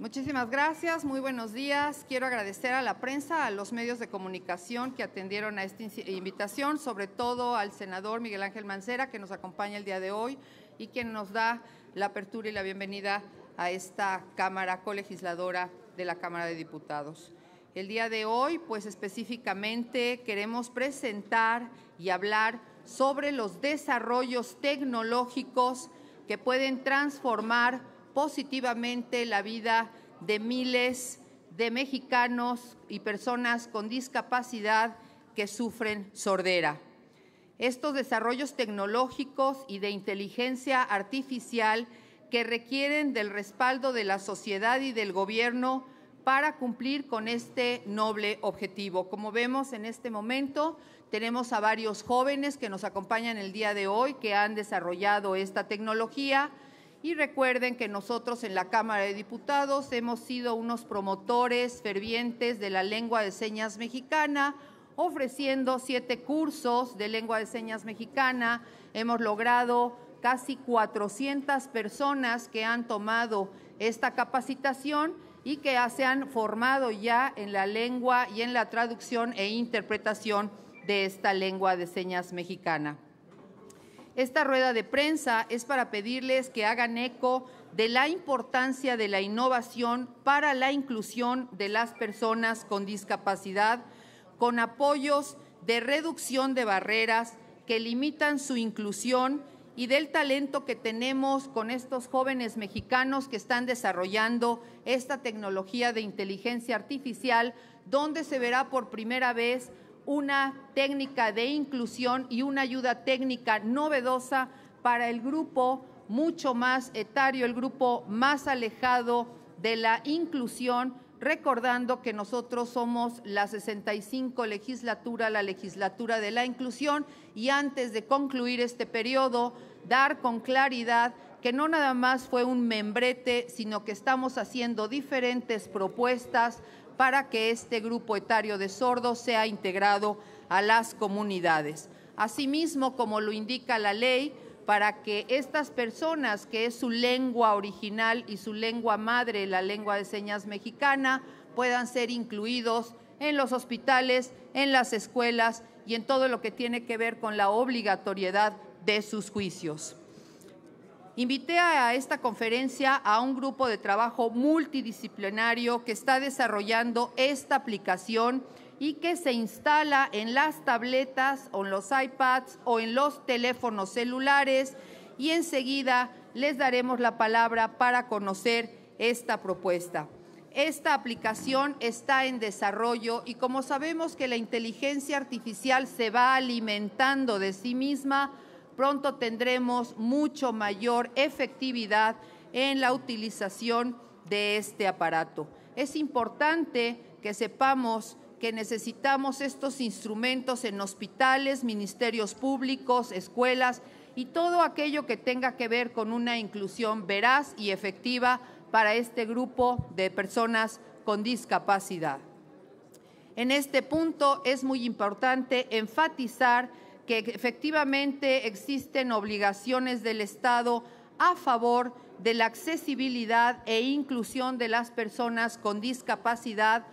Muchísimas gracias, muy buenos días. Quiero agradecer a la prensa, a los medios de comunicación que atendieron a esta invitación, sobre todo al senador Miguel Ángel Mancera, que nos acompaña el día de hoy y quien nos da la apertura y la bienvenida a esta Cámara colegisladora de la Cámara de Diputados. El día de hoy, pues específicamente queremos presentar y hablar sobre los desarrollos tecnológicos que pueden transformar positivamente la vida de miles de mexicanos y personas con discapacidad que sufren sordera. Estos desarrollos tecnológicos y de inteligencia artificial que requieren del respaldo de la sociedad y del gobierno para cumplir con este noble objetivo. Como vemos en este momento, tenemos a varios jóvenes que nos acompañan el día de hoy que han desarrollado esta tecnología y recuerden que nosotros en la Cámara de Diputados hemos sido unos promotores fervientes de la lengua de señas mexicana, ofreciendo siete cursos de lengua de señas mexicana. Hemos logrado casi 400 personas que han tomado esta capacitación y que se han formado ya en la lengua y en la traducción e interpretación de esta lengua de señas mexicana. Esta rueda de prensa es para pedirles que hagan eco de la importancia de la innovación para la inclusión de las personas con discapacidad, con apoyos de reducción de barreras que limitan su inclusión y del talento que tenemos con estos jóvenes mexicanos que están desarrollando esta tecnología de inteligencia artificial, donde se verá por primera vez una técnica de inclusión y una ayuda técnica novedosa para el grupo mucho más etario, el grupo más alejado de la inclusión, recordando que nosotros somos la 65 legislatura, la legislatura de la inclusión, y antes de concluir este periodo, dar con claridad que no nada más fue un membrete, sino que estamos haciendo diferentes propuestas para que este grupo etario de sordos sea integrado a las comunidades. Asimismo, como lo indica la ley, para que estas personas, que es su lengua original y su lengua madre, la lengua de señas mexicana, puedan ser incluidos en los hospitales, en las escuelas y en todo lo que tiene que ver con la obligatoriedad de sus juicios. Invité a esta conferencia a un grupo de trabajo multidisciplinario que está desarrollando esta aplicación y que se instala en las tabletas o en los iPads o en los teléfonos celulares y enseguida les daremos la palabra para conocer esta propuesta. Esta aplicación está en desarrollo y como sabemos que la inteligencia artificial se va alimentando de sí misma, pronto tendremos mucho mayor efectividad en la utilización de este aparato. Es importante que sepamos que necesitamos estos instrumentos en hospitales, ministerios públicos, escuelas y todo aquello que tenga que ver con una inclusión veraz y efectiva para este grupo de personas con discapacidad. En este punto es muy importante enfatizar que efectivamente existen obligaciones del Estado a favor de la accesibilidad e inclusión de las personas con discapacidad,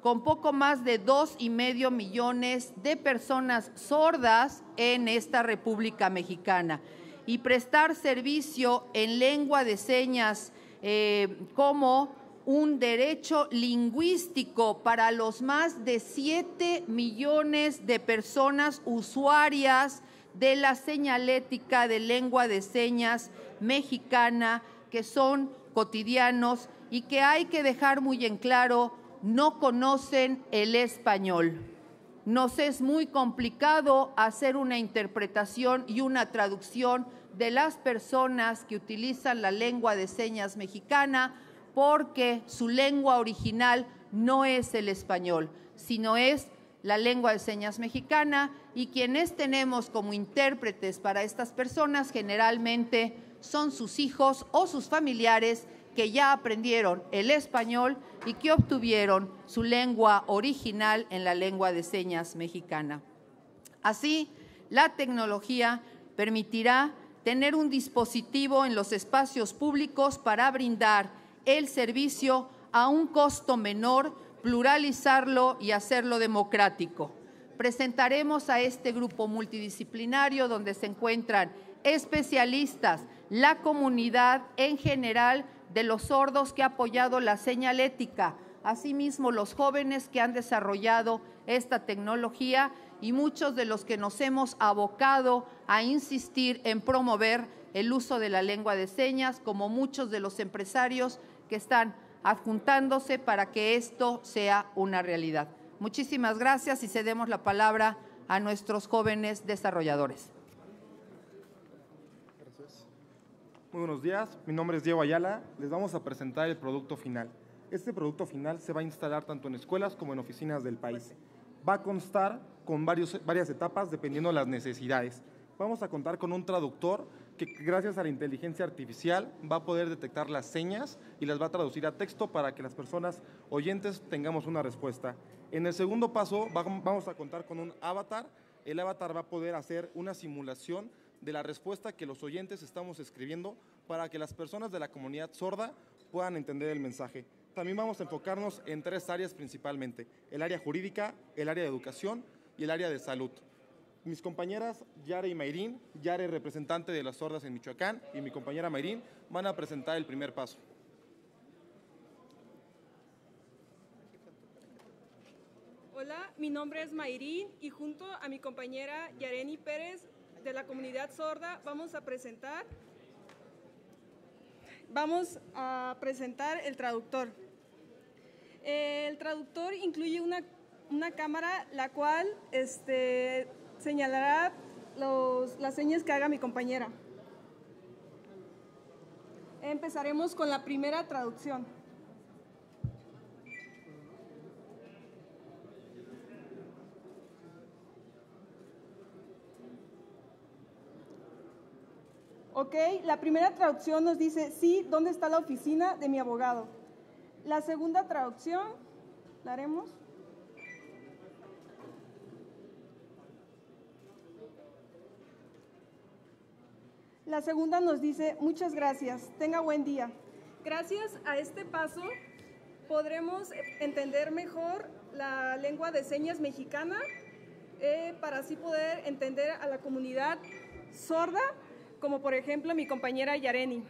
con poco más de dos y medio millones de personas sordas en esta República Mexicana. Y prestar servicio en lengua de señas eh, como un derecho lingüístico para los más de 7 millones de personas usuarias de la señalética de lengua de señas mexicana que son cotidianos y que hay que dejar muy en claro, no conocen el español. Nos es muy complicado hacer una interpretación y una traducción de las personas que utilizan la lengua de señas mexicana porque su lengua original no es el español, sino es la lengua de señas mexicana y quienes tenemos como intérpretes para estas personas generalmente son sus hijos o sus familiares que ya aprendieron el español y que obtuvieron su lengua original en la lengua de señas mexicana. Así, la tecnología permitirá tener un dispositivo en los espacios públicos para brindar el servicio a un costo menor, pluralizarlo y hacerlo democrático. Presentaremos a este grupo multidisciplinario donde se encuentran especialistas, la comunidad en general de los sordos que ha apoyado la señalética, asimismo los jóvenes que han desarrollado esta tecnología y muchos de los que nos hemos abocado a insistir en promover el uso de la lengua de señas, como muchos de los empresarios que están adjuntándose para que esto sea una realidad. Muchísimas gracias y cedemos la palabra a nuestros jóvenes desarrolladores. Muy buenos días, mi nombre es Diego Ayala, les vamos a presentar el producto final. Este producto final se va a instalar tanto en escuelas como en oficinas del país. Va a constar con varios, varias etapas dependiendo de las necesidades. Vamos a contar con un traductor que gracias a la inteligencia artificial va a poder detectar las señas y las va a traducir a texto para que las personas oyentes tengamos una respuesta. En el segundo paso vamos a contar con un avatar. El avatar va a poder hacer una simulación de la respuesta que los oyentes estamos escribiendo para que las personas de la comunidad sorda puedan entender el mensaje. También vamos a enfocarnos en tres áreas principalmente, el área jurídica, el área de educación y el área de salud. Mis compañeras Yare y Mayrín, Yare representante de las sordas en Michoacán y mi compañera Mayrín van a presentar el primer paso. Hola, mi nombre es Mayrín y junto a mi compañera Yareni Pérez de la comunidad sorda vamos a presentar vamos a presentar el traductor. El traductor incluye una, una cámara la cual este, señalará las señas que haga mi compañera. Empezaremos con la primera traducción. Ok, la primera traducción nos dice, sí, ¿dónde está la oficina de mi abogado? La segunda traducción, ¿la haremos? La segunda nos dice, muchas gracias, tenga buen día. Gracias a este paso podremos entender mejor la lengua de señas mexicana eh, para así poder entender a la comunidad sorda como por ejemplo mi compañera Yareni.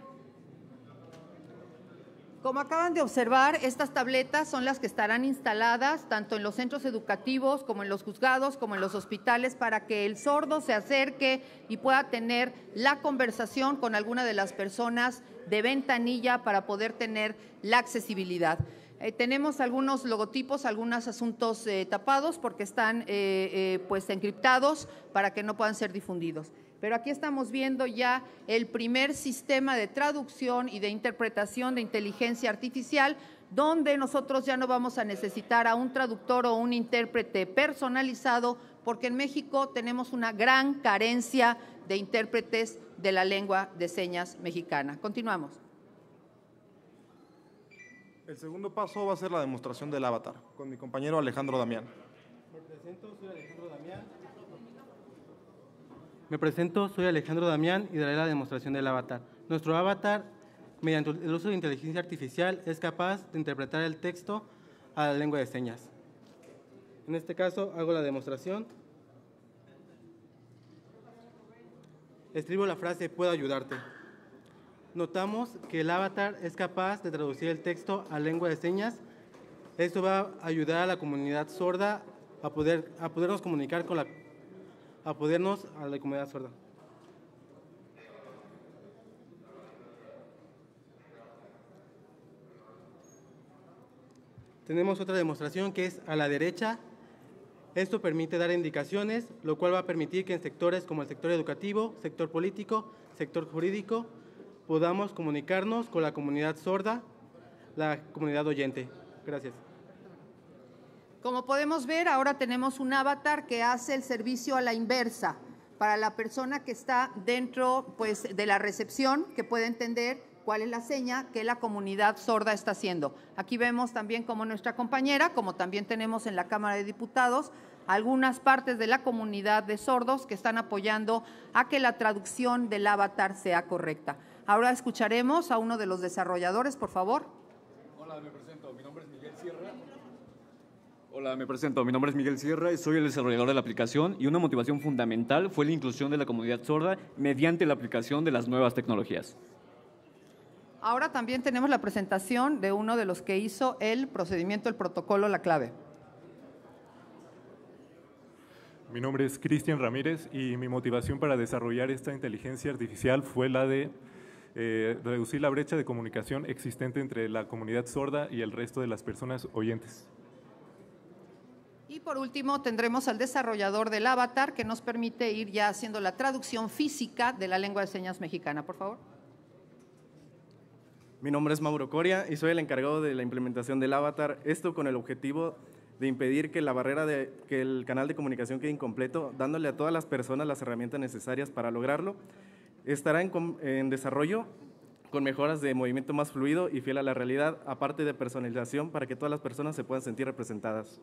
Como acaban de observar, estas tabletas son las que estarán instaladas tanto en los centros educativos como en los juzgados, como en los hospitales, para que el sordo se acerque y pueda tener la conversación con alguna de las personas de ventanilla para poder tener la accesibilidad. Eh, tenemos algunos logotipos, algunos asuntos eh, tapados porque están eh, pues encriptados para que no puedan ser difundidos. Pero aquí estamos viendo ya el primer sistema de traducción y de interpretación de inteligencia artificial, donde nosotros ya no vamos a necesitar a un traductor o un intérprete personalizado, porque en México tenemos una gran carencia de intérpretes de la lengua de señas mexicana. Continuamos. El segundo paso va a ser la demostración del avatar, con mi compañero Alejandro Damián. Me presento, soy Alejandro Damián. Me presento, soy Alejandro Damián y daré la demostración del avatar. Nuestro avatar, mediante el uso de inteligencia artificial, es capaz de interpretar el texto a la lengua de señas. En este caso, hago la demostración. Escribo la frase, puedo ayudarte. Notamos que el avatar es capaz de traducir el texto a lengua de señas. Esto va a ayudar a la comunidad sorda a, poder, a podernos comunicar con la a podernos a la comunidad sorda. Tenemos otra demostración que es a la derecha. Esto permite dar indicaciones, lo cual va a permitir que en sectores como el sector educativo, sector político, sector jurídico, podamos comunicarnos con la comunidad sorda, la comunidad oyente. Gracias. Como podemos ver, ahora tenemos un avatar que hace el servicio a la inversa para la persona que está dentro pues, de la recepción, que puede entender cuál es la seña que la comunidad sorda está haciendo. Aquí vemos también como nuestra compañera, como también tenemos en la Cámara de Diputados, algunas partes de la comunidad de sordos que están apoyando a que la traducción del avatar sea correcta. Ahora escucharemos a uno de los desarrolladores, por favor. Hola. Mi Sierra. Hola, me presento. Mi nombre es Miguel Sierra y soy el desarrollador de la aplicación y una motivación fundamental fue la inclusión de la comunidad sorda mediante la aplicación de las nuevas tecnologías. Ahora también tenemos la presentación de uno de los que hizo el procedimiento, el protocolo, la clave. Mi nombre es Cristian Ramírez y mi motivación para desarrollar esta inteligencia artificial fue la de eh, reducir la brecha de comunicación existente entre la comunidad sorda y el resto de las personas oyentes. Y por último tendremos al desarrollador del avatar que nos permite ir ya haciendo la traducción física de la lengua de señas mexicana. Por favor. Mi nombre es Mauro Coria y soy el encargado de la implementación del avatar, esto con el objetivo de impedir que la barrera de que el canal de comunicación quede incompleto, dándole a todas las personas las herramientas necesarias para lograrlo. Estará en, en desarrollo con mejoras de movimiento más fluido y fiel a la realidad, aparte de personalización para que todas las personas se puedan sentir representadas.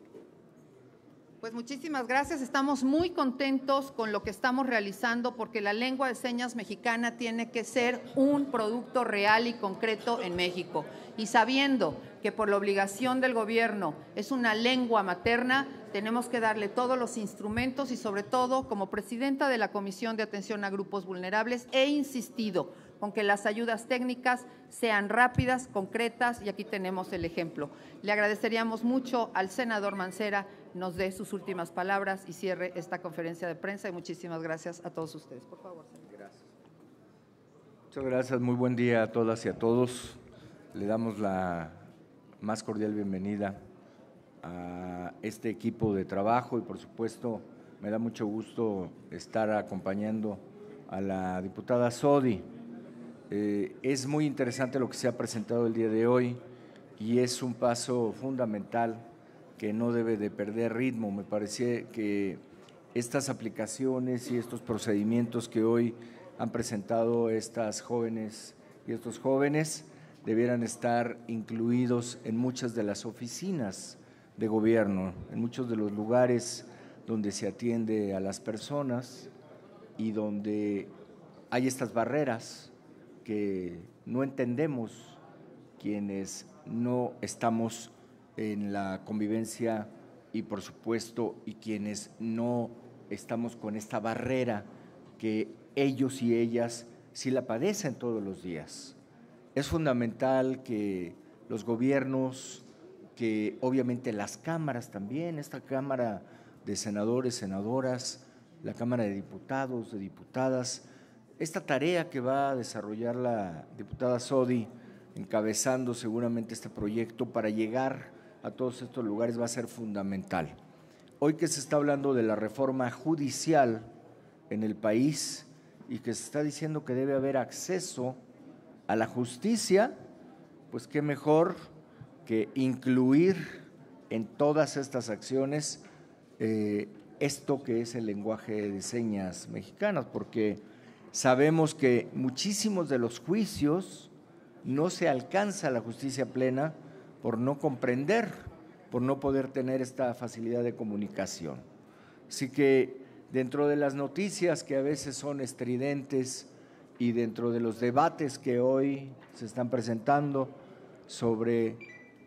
Pues muchísimas gracias. Estamos muy contentos con lo que estamos realizando porque la lengua de señas mexicana tiene que ser un producto real y concreto en México. Y sabiendo que por la obligación del gobierno es una lengua materna, tenemos que darle todos los instrumentos y sobre todo, como presidenta de la Comisión de Atención a Grupos Vulnerables, he insistido con que las ayudas técnicas sean rápidas, concretas y aquí tenemos el ejemplo. Le agradeceríamos mucho al senador Mancera nos dé sus últimas palabras y cierre esta conferencia de prensa. Y muchísimas gracias a todos ustedes. Por favor. Gracias. Muchas gracias. Muy buen día a todas y a todos. Le damos la más cordial bienvenida a este equipo de trabajo y por supuesto me da mucho gusto estar acompañando a la diputada Sodi. Eh, es muy interesante lo que se ha presentado el día de hoy y es un paso fundamental que no debe de perder ritmo. Me parece que estas aplicaciones y estos procedimientos que hoy han presentado estas jóvenes y estos jóvenes debieran estar incluidos en muchas de las oficinas de gobierno, en muchos de los lugares donde se atiende a las personas y donde hay estas barreras que no entendemos quienes no estamos en la convivencia y por supuesto y quienes no estamos con esta barrera que ellos y ellas sí la padecen todos los días. Es fundamental que los gobiernos, que obviamente las cámaras también, esta Cámara de Senadores, Senadoras, la Cámara de Diputados, de Diputadas, esta tarea que va a desarrollar la diputada Sodi, encabezando seguramente este proyecto para llegar a todos estos lugares va a ser fundamental. Hoy que se está hablando de la reforma judicial en el país y que se está diciendo que debe haber acceso a la justicia, pues qué mejor que incluir en todas estas acciones eh, esto que es el lenguaje de señas mexicanas, porque sabemos que muchísimos de los juicios no se alcanza la justicia plena por no comprender, por no poder tener esta facilidad de comunicación. Así que dentro de las noticias que a veces son estridentes y dentro de los debates que hoy se están presentando sobre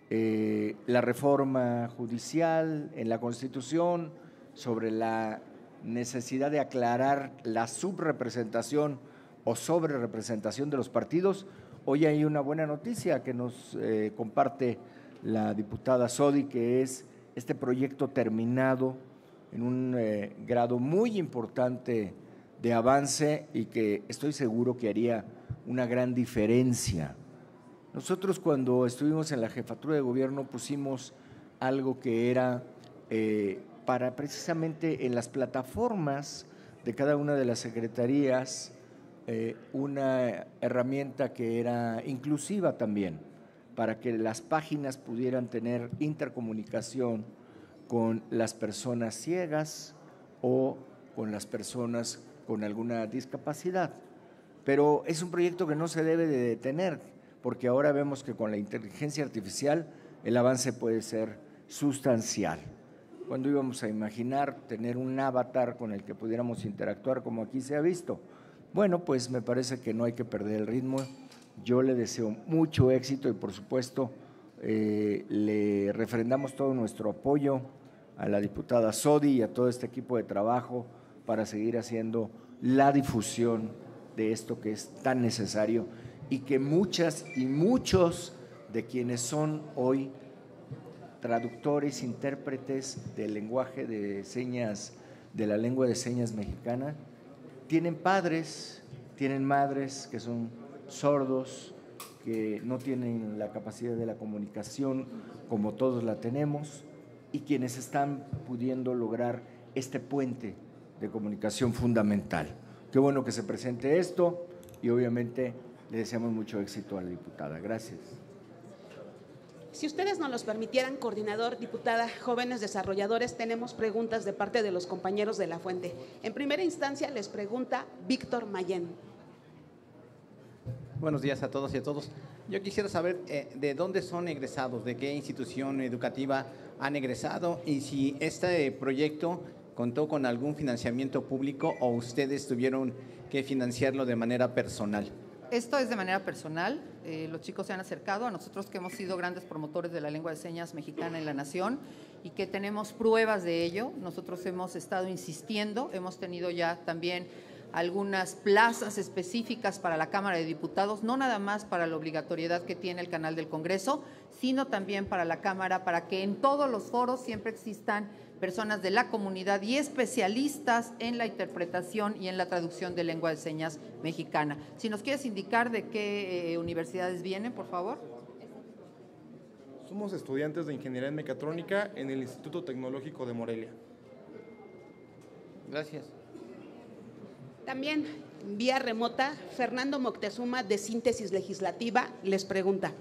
eh, la reforma judicial en la Constitución, sobre la necesidad de aclarar la subrepresentación o sobrerepresentación de los partidos, Hoy hay una buena noticia que nos eh, comparte la diputada Sodi, que es este proyecto terminado en un eh, grado muy importante de avance y que estoy seguro que haría una gran diferencia. Nosotros cuando estuvimos en la jefatura de gobierno pusimos algo que era eh, para precisamente en las plataformas de cada una de las secretarías eh, una herramienta que era inclusiva también, para que las páginas pudieran tener intercomunicación con las personas ciegas o con las personas con alguna discapacidad. Pero es un proyecto que no se debe de detener, porque ahora vemos que con la inteligencia artificial el avance puede ser sustancial. Cuando íbamos a imaginar tener un avatar con el que pudiéramos interactuar como aquí se ha visto? Bueno, pues me parece que no hay que perder el ritmo. Yo le deseo mucho éxito y por supuesto eh, le refrendamos todo nuestro apoyo a la diputada Sodi y a todo este equipo de trabajo para seguir haciendo la difusión de esto que es tan necesario y que muchas y muchos de quienes son hoy traductores, intérpretes del lenguaje de señas, de la lengua de señas mexicana, tienen padres, tienen madres que son sordos, que no tienen la capacidad de la comunicación como todos la tenemos y quienes están pudiendo lograr este puente de comunicación fundamental. Qué bueno que se presente esto y obviamente le deseamos mucho éxito a la diputada. Gracias. Si ustedes nos los permitieran, coordinador, diputada, jóvenes desarrolladores, tenemos preguntas de parte de los compañeros de la fuente. En primera instancia les pregunta Víctor Mayen. Buenos días a todos y a todos. Yo quisiera saber eh, de dónde son egresados, de qué institución educativa han egresado y si este proyecto contó con algún financiamiento público o ustedes tuvieron que financiarlo de manera personal. Esto es de manera personal. Eh, los chicos se han acercado a nosotros que hemos sido grandes promotores de la lengua de señas mexicana en la nación y que tenemos pruebas de ello. Nosotros hemos estado insistiendo, hemos tenido ya también algunas plazas específicas para la Cámara de Diputados, no nada más para la obligatoriedad que tiene el canal del Congreso, sino también para la Cámara, para que en todos los foros siempre existan personas de la comunidad y especialistas en la interpretación y en la traducción de lengua de señas mexicana. Si nos quieres indicar de qué eh, universidades vienen, por favor. Somos estudiantes de Ingeniería en Mecatrónica en el Instituto Tecnológico de Morelia. Gracias. También, vía remota, Fernando Moctezuma de Síntesis Legislativa les pregunta,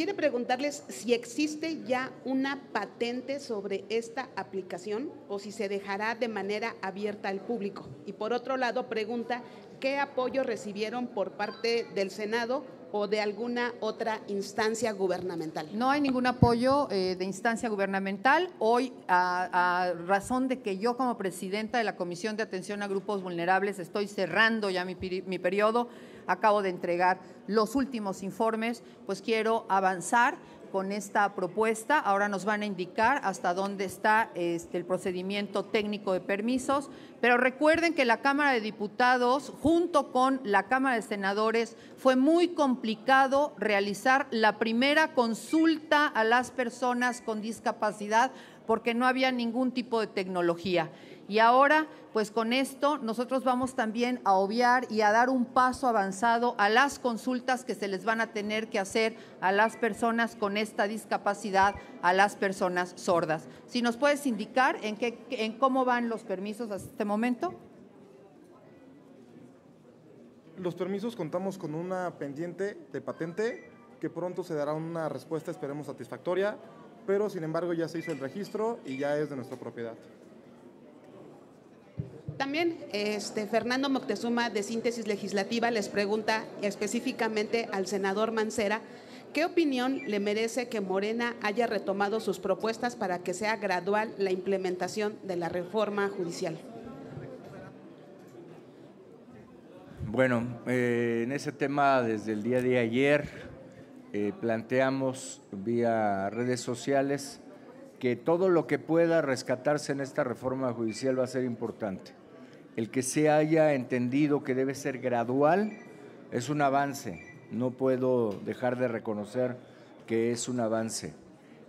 quiere preguntarles si existe ya una patente sobre esta aplicación o si se dejará de manera abierta al público. Y por otro lado, pregunta qué apoyo recibieron por parte del Senado o de alguna otra instancia gubernamental. No hay ningún apoyo eh, de instancia gubernamental. Hoy, a, razón de que yo como presidenta de la Comisión de Atención a Grupos Vulnerables estoy cerrando ya mi, mi periodo, acabo de entregar los últimos informes, pues quiero avanzar con esta propuesta. Ahora nos van a indicar hasta dónde está este, el procedimiento técnico de permisos, pero recuerden que la Cámara de Diputados, junto con la Cámara de Senadores, fue muy complicado realizar la primera consulta a las personas con discapacidad porque no había ningún tipo de tecnología. Y ahora, pues con esto, nosotros vamos también a obviar y a dar un paso avanzado a las consultas que se les van a tener que hacer a las personas con esta discapacidad, a las personas sordas. Si nos puedes indicar en, qué, en cómo van los permisos hasta este momento. Los permisos contamos con una pendiente de patente que pronto se dará una respuesta, esperemos satisfactoria, pero sin embargo ya se hizo el registro y ya es de nuestra propiedad. También este, Fernando Moctezuma de Síntesis Legislativa les pregunta específicamente al senador Mancera ¿Qué opinión le merece que Morena haya retomado sus propuestas para que sea gradual la implementación de la reforma judicial? Bueno, eh, en ese tema desde el día de ayer eh, planteamos vía redes sociales que todo lo que pueda rescatarse en esta reforma judicial va a ser importante el que se haya entendido que debe ser gradual es un avance. No puedo dejar de reconocer que es un avance.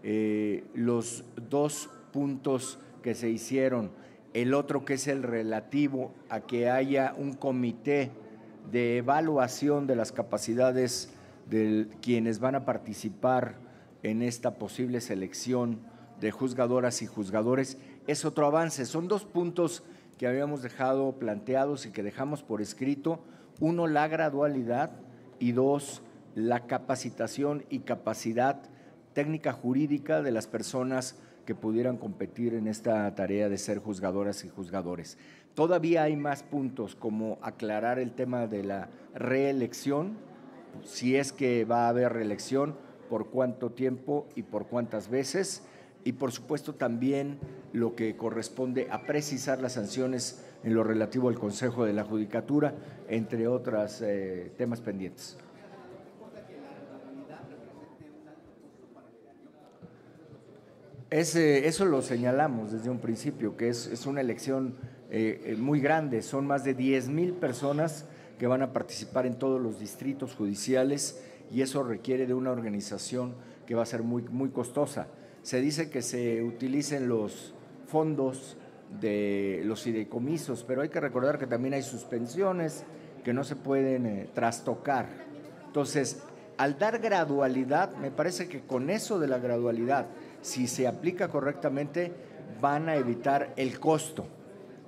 Eh, los dos puntos que se hicieron, el otro que es el relativo a que haya un comité de evaluación de las capacidades de quienes van a participar en esta posible selección de juzgadoras y juzgadores, es otro avance. Son dos puntos que habíamos dejado planteados y que dejamos por escrito. Uno, la gradualidad y dos, la capacitación y capacidad técnica jurídica de las personas que pudieran competir en esta tarea de ser juzgadoras y juzgadores. Todavía hay más puntos como aclarar el tema de la reelección, si es que va a haber reelección, por cuánto tiempo y por cuántas veces y por supuesto también lo que corresponde a precisar las sanciones en lo relativo al Consejo de la Judicatura, entre otros eh, temas pendientes. Ese, eso lo señalamos desde un principio, que es, es una elección eh, eh, muy grande. Son más de 10 mil personas que van a participar en todos los distritos judiciales y eso requiere de una organización que va a ser muy, muy costosa. Se dice que se utilicen los fondos de los fideicomisos, pero hay que recordar que también hay suspensiones que no se pueden eh, trastocar. Entonces, al dar gradualidad, me parece que con eso de la gradualidad, si se aplica correctamente, van a evitar el costo.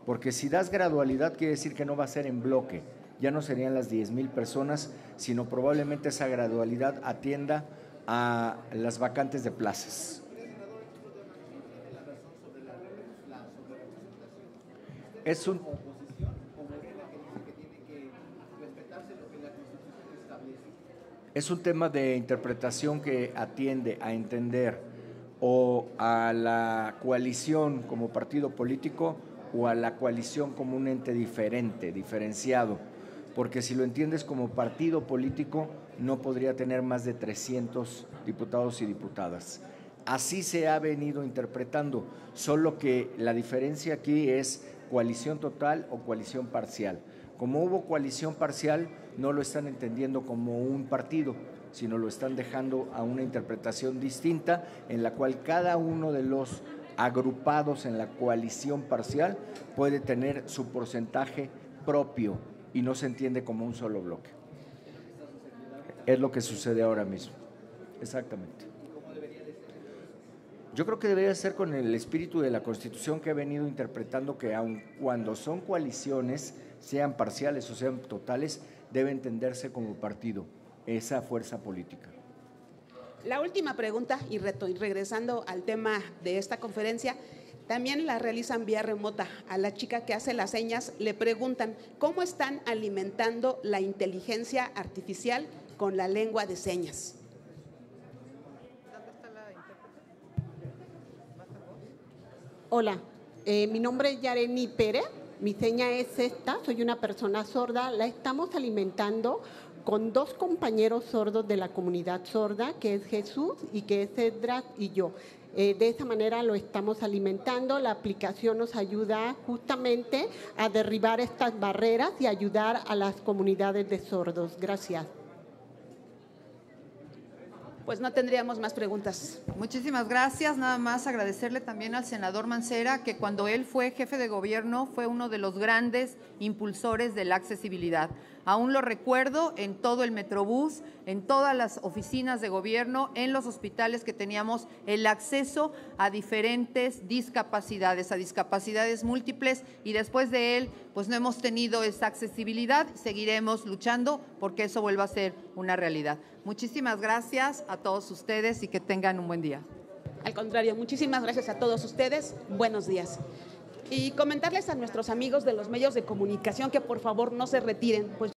Porque si das gradualidad, quiere decir que no va a ser en bloque. Ya no serían las 10 mil personas, sino probablemente esa gradualidad atienda a las vacantes de plazas. Es un, es un tema de interpretación que atiende a entender o a la coalición como partido político o a la coalición como un ente diferente, diferenciado. Porque si lo entiendes como partido político, no podría tener más de 300 diputados y diputadas. Así se ha venido interpretando, solo que la diferencia aquí es coalición total o coalición parcial. Como hubo coalición parcial, no lo están entendiendo como un partido, sino lo están dejando a una interpretación distinta en la cual cada uno de los agrupados en la coalición parcial puede tener su porcentaje propio y no se entiende como un solo bloque. Es lo que sucede ahora mismo. Exactamente. Yo creo que debería ser con el espíritu de la Constitución que ha venido interpretando que aun cuando son coaliciones, sean parciales o sean totales, debe entenderse como partido, esa fuerza política. La última pregunta, y regresando al tema de esta conferencia, también la realizan vía remota. A la chica que hace las señas le preguntan cómo están alimentando la inteligencia artificial con la lengua de señas. Hola, eh, mi nombre es Yareni Pérez, mi seña es esta, soy una persona sorda, la estamos alimentando con dos compañeros sordos de la comunidad sorda, que es Jesús y que es Edras y yo. Eh, de esa manera lo estamos alimentando. La aplicación nos ayuda justamente a derribar estas barreras y ayudar a las comunidades de sordos. Gracias pues no tendríamos más preguntas. Muchísimas gracias. Nada más agradecerle también al senador Mancera que cuando él fue jefe de gobierno fue uno de los grandes impulsores de la accesibilidad. Aún lo recuerdo en todo el Metrobús, en todas las oficinas de gobierno, en los hospitales que teníamos el acceso a diferentes discapacidades, a discapacidades múltiples y después de él pues no hemos tenido esa accesibilidad, seguiremos luchando porque eso vuelva a ser una realidad. Muchísimas gracias a todos ustedes y que tengan un buen día. Al contrario, muchísimas gracias a todos ustedes. Buenos días. Y comentarles a nuestros amigos de los medios de comunicación que por favor no se retiren, pues